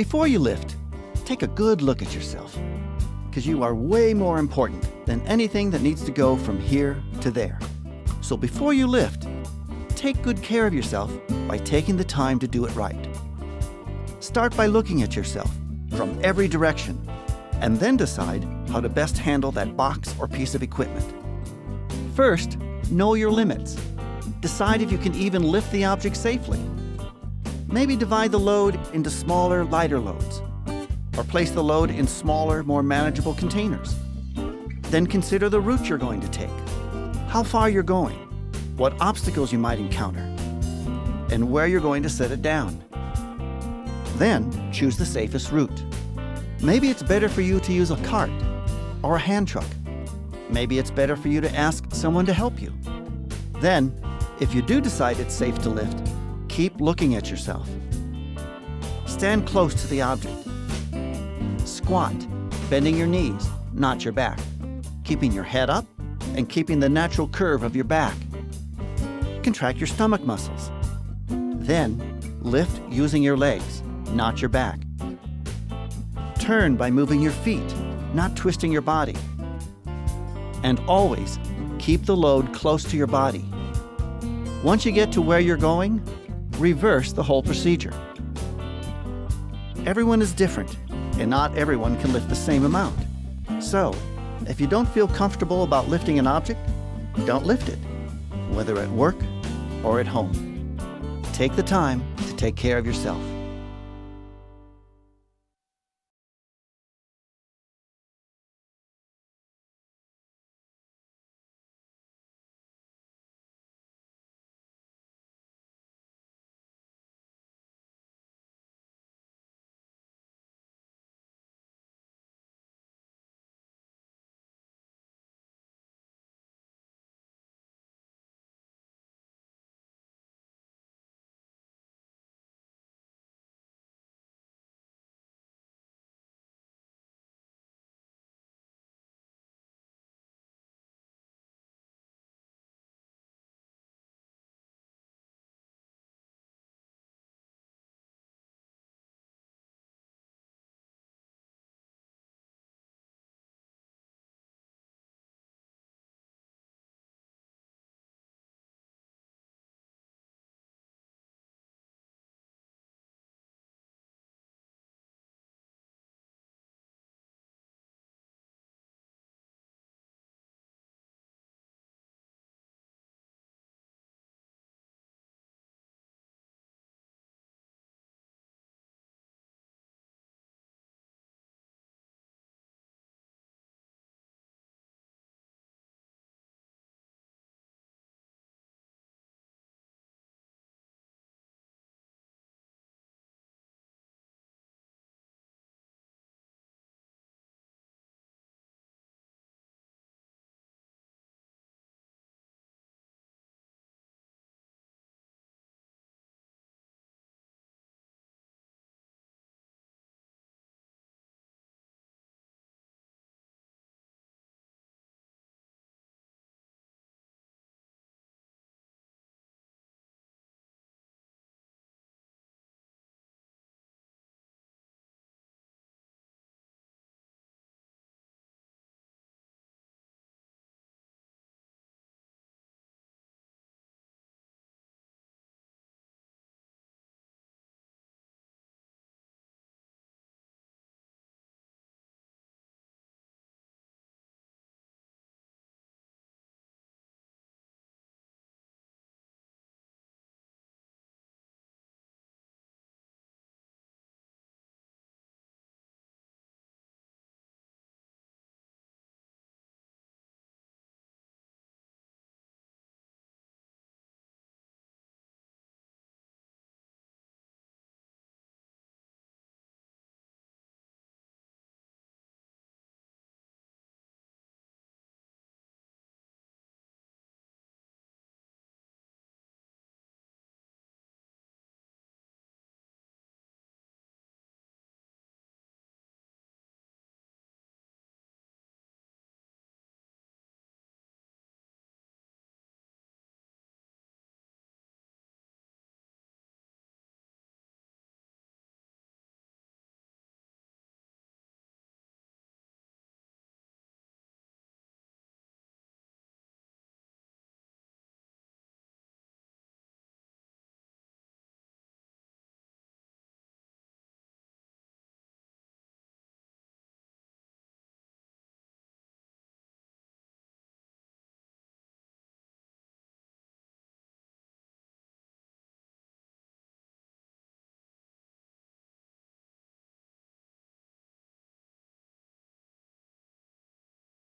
Before you lift, take a good look at yourself, because you are way more important than anything that needs to go from here to there. So before you lift, take good care of yourself by taking the time to do it right. Start by looking at yourself from every direction and then decide how to best handle that box or piece of equipment. First, know your limits. Decide if you can even lift the object safely. Maybe divide the load into smaller, lighter loads, or place the load in smaller, more manageable containers. Then consider the route you're going to take, how far you're going, what obstacles you might encounter, and where you're going to set it down. Then choose the safest route. Maybe it's better for you to use a cart or a hand truck. Maybe it's better for you to ask someone to help you. Then, if you do decide it's safe to lift, keep looking at yourself. Stand close to the object. Squat, bending your knees, not your back, keeping your head up and keeping the natural curve of your back. Contract your stomach muscles. Then, lift using your legs, not your back. Turn by moving your feet, not twisting your body. And always keep the load close to your body. Once you get to where you're going, reverse the whole procedure. Everyone is different, and not everyone can lift the same amount. So, if you don't feel comfortable about lifting an object, don't lift it, whether at work or at home. Take the time to take care of yourself.